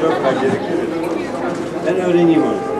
Çok becerikli. Ben öğreneyim onu.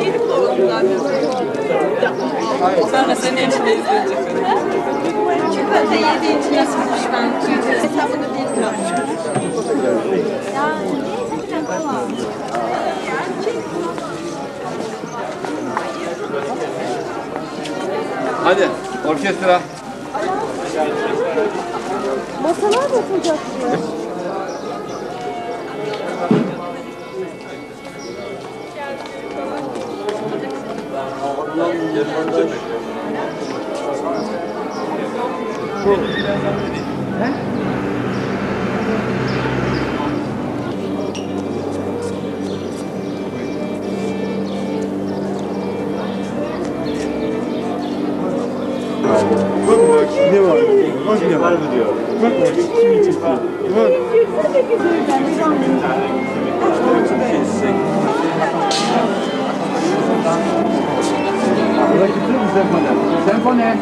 şeyini bulalım zaten. Sonra seni hepsini izleyecek. Çikolata yediği için yazmış ben. Hesabını bilmiyorum. Hadi orkestra. Masalar basılacak diyor. Bak bak ne var? Bak ne var. Bak bak kim çıktı? 先方ね、